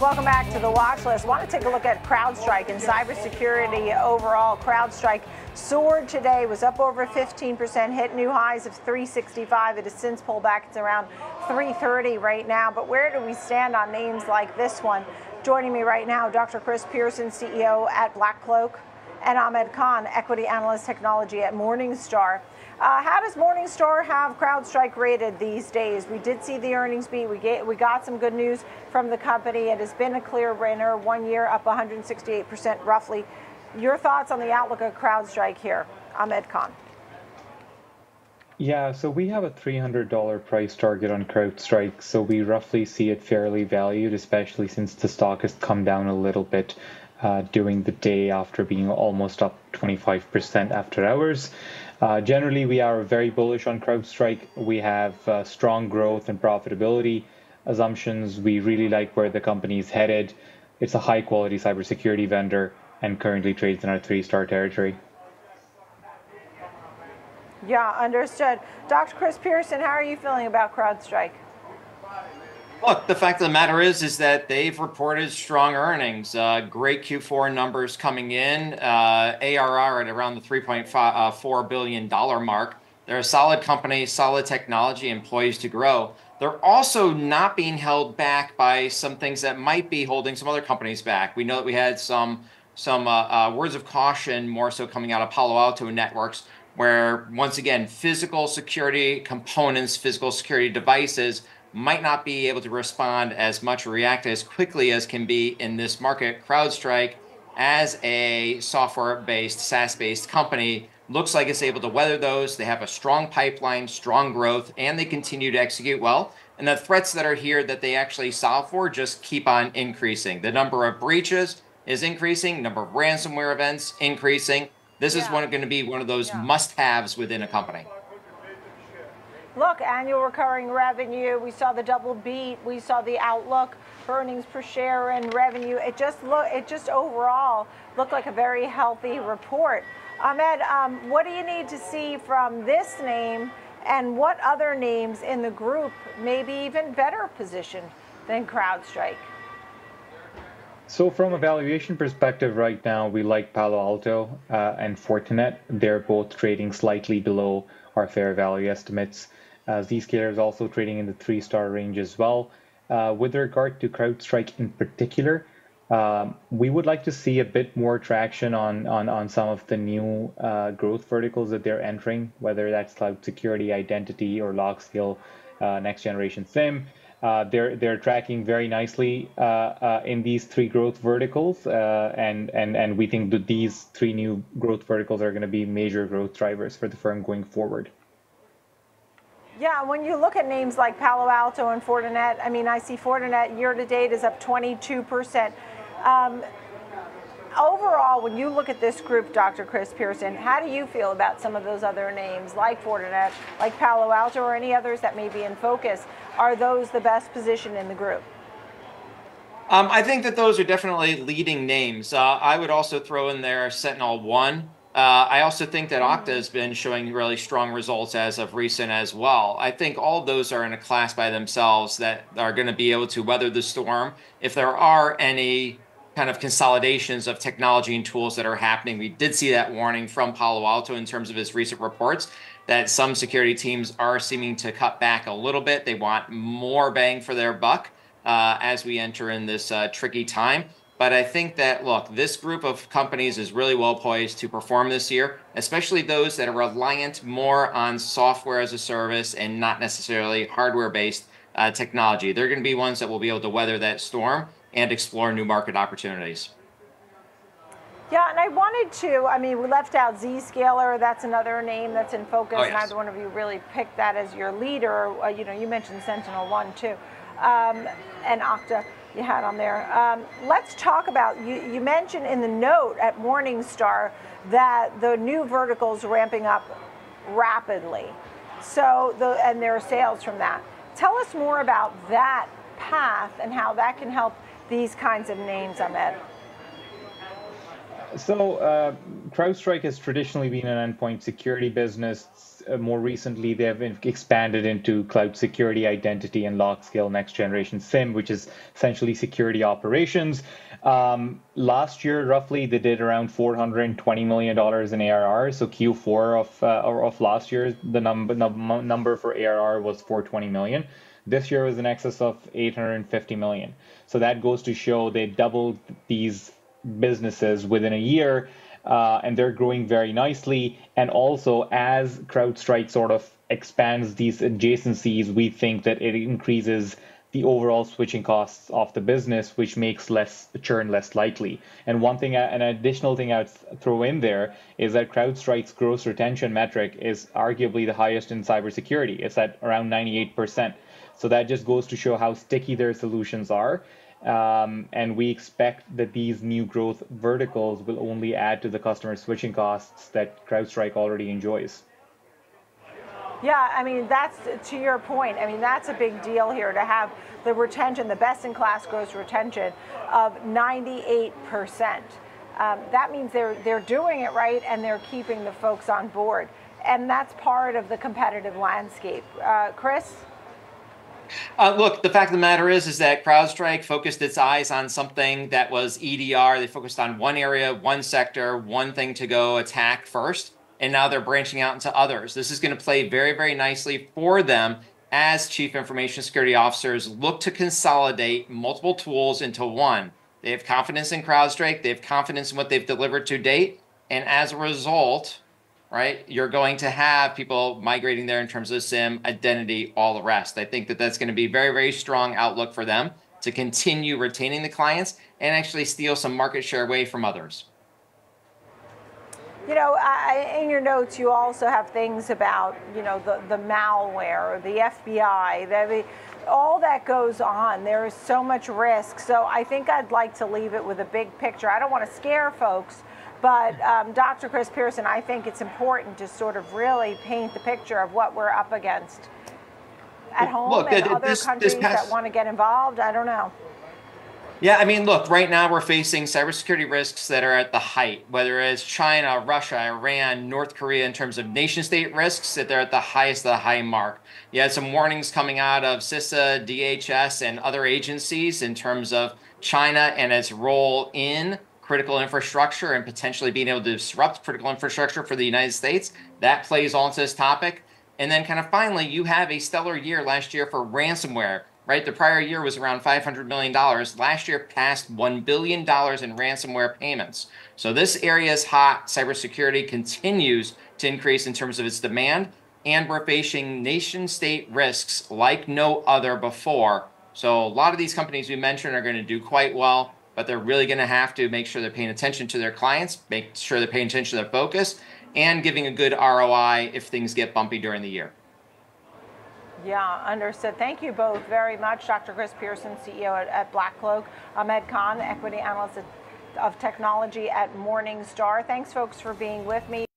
Welcome back to the watch list. Want to take a look at CrowdStrike and cybersecurity overall. CrowdStrike soared today, was up over 15%, hit new highs of 365. It has since pulled back. It's around 330 right now. But where do we stand on names like this one? Joining me right now, Dr. Chris Pierson, CEO at BlackCloak, and Ahmed Khan, equity analyst technology at Morningstar. Uh, how does Morningstar have CrowdStrike rated these days? We did see the earnings beat. We, get, we got some good news from the company. It has been a clear winner, one year up 168% roughly. Your thoughts on the outlook of CrowdStrike here, Ahmed Khan? Yeah, so we have a $300 price target on CrowdStrike, so we roughly see it fairly valued, especially since the stock has come down a little bit uh, during the day after being almost up 25% after hours. Uh, generally, we are very bullish on CrowdStrike. We have uh, strong growth and profitability assumptions. We really like where the company is headed. It's a high quality cybersecurity vendor and currently trades in our three star territory. Yeah, understood. Dr. Chris Pierson, how are you feeling about CrowdStrike? Look, the fact of the matter is, is that they've reported strong earnings, uh, great Q4 numbers coming in, uh, ARR at around the 3.4 uh, billion dollar mark. They're a solid company, solid technology, poised to grow. They're also not being held back by some things that might be holding some other companies back. We know that we had some some uh, uh, words of caution, more so coming out of Palo Alto Networks, where once again, physical security components, physical security devices might not be able to respond as much or react as quickly as can be in this market. CrowdStrike, as a software based, SaaS based company, looks like it's able to weather those. They have a strong pipeline, strong growth, and they continue to execute well. And the threats that are here that they actually solve for just keep on increasing. The number of breaches is increasing, number of ransomware events increasing. This yeah. is one, going to be one of those yeah. must haves within a company look, annual recurring revenue, we saw the double beat, we saw the outlook earnings per share and revenue. It just look, it just overall looked like a very healthy report. Ahmed, um, what do you need to see from this name and what other names in the group may be even better positioned than CrowdStrike? So from a valuation perspective right now, we like Palo Alto uh, and Fortinet. They're both trading slightly below our fair value estimates. Uh, Zscaler is also trading in the three star range as well. Uh, with regard to CrowdStrike in particular, um, we would like to see a bit more traction on, on, on some of the new uh, growth verticals that they're entering, whether that's cloud security, identity, or LogScale, uh, next generation SIEM. Uh, they're they're tracking very nicely uh, in these three growth verticals, and and and we think that these three new growth verticals are going to be major growth drivers for the firm going forward. Yeah, when you look at names like Palo Alto and Fortinet, I mean, I see Fortinet year to date is up 22%. Um, overall, when you look at this group, Dr. Chris Pierson, how do you feel about some of those other names like Fortinet, like Palo Alto, or any others that may be in focus? Are those the best position in the group? Um, I think that those are definitely leading names. Uh, I would also throw in there SentinelOne. Uh, I also think that Okta has been showing really strong results as of recent as well. I think all those are in a class by themselves that are going to be able to weather the storm. If there are any kind of consolidations of technology and tools that are happening, we did see that warning from Palo Alto in terms of his recent reports that some security teams are seeming to cut back a little bit. They want more bang for their buck uh, as we enter in this uh, tricky time. But I think that, look, this group of companies is really well poised to perform this year, especially those that are reliant more on software as a service and not necessarily hardware based uh, technology. They're going to be ones that will be able to weather that storm and explore new market opportunities. Yeah, and I wanted to, I mean, we left out Zscaler. That's another name that's in focus. Oh, yes. Neither one of you really picked that as your leader. Uh, you know, you mentioned SentinelOne too, um, and Okta you had on there. Um, let's talk about, you, you mentioned in the note at Morningstar that the new verticals ramping up rapidly. So, the, and there are sales from that. Tell us more about that path and how that can help these kinds of names, Ahmed. So, uh, CrowdStrike has traditionally been an endpoint security business. Uh, more recently they've expanded into cloud security, identity, and LogScale next generation SIEM, which is essentially security operations. Um, last year, roughly, they did around $420 million in ARR. So Q4 of uh, of last year, the number num- number for ARR was 420 million. This year was in excess of 850 million. So that goes to show they doubled these businesses within a year, uh, and they're growing very nicely. And also, as CrowdStrike sort of expands these adjacencies, we think that it increases the overall switching costs of the business, which makes less churn less likely. And one thing, an additional thing I'd throw in there is that CrowdStrike's gross retention metric is arguably the highest in cybersecurity. It's at around 98%. So that just goes to show how sticky their solutions are. Um, and we expect that these new growth verticals will only add to the customer switching costs that CrowdStrike already enjoys. Yeah, I mean, that's to your point. I mean, that's a big deal here to have the retention, the best in class gross retention of 98%. Um, that means they're, they're doing it right and they're keeping the folks on board. And that's part of the competitive landscape. Uh, Chris? Uh, look, the fact of the matter is, is that CrowdStrike focused its eyes on something that was EDR. They focused on one area, one sector, one thing to go attack first and now they're branching out into others. This is going to play very, very nicely for them as chief information security officers look to consolidate multiple tools into one. They have confidence in CrowdStrike, they have confidence in what they've delivered to date, and as a result, right, you're going to have people migrating there in terms of SIEM, identity, all the rest. I think that that's going to be very, very strong outlook for them to continue retaining the clients and actually steal some market share away from others. You know, I, in your notes, you also have things about, you know, the, the malware, the FBI, the, all that goes on. There is so much risk. So I think I'd like to leave it with a big picture. I don't want to scare folks, but um, Dr. Chris Pierson, I think it's important to sort of really paint the picture of what we're up against at home Look, and other this, countries this past... that want to get involved. I don't know. Yeah, I mean, look, right now we're facing cybersecurity risks that are at the height, whether it's China, Russia, Iran, North Korea, in terms of nation state risks, that they're at the highest of the high mark. You had some warnings coming out of CISA, DHS, and other agencies in terms of China and its role in critical infrastructure and potentially being able to disrupt critical infrastructure for the United States. That plays onto this topic. And then, kind of finally, you have a stellar year last year for ransomware right? The prior year was around $500 million. Last year passed $1 billion in ransomware payments. So this area is hot. Cybersecurity continues to increase in terms of its demand, and we're facing nation state risks like no other before. So a lot of these companies we mentioned are going to do quite well, but they're really going to have to make sure they're paying attention to their clients, make sure they're paying attention to their focus, and giving a good ROI if things get bumpy during the year. Yeah, understood. Thank you both very much. Dr. Chris Pierson, CEO at, at BlackCloak, Ahmed Khan, equity analyst of technology at Morningstar. Thanks, folks, for being with me.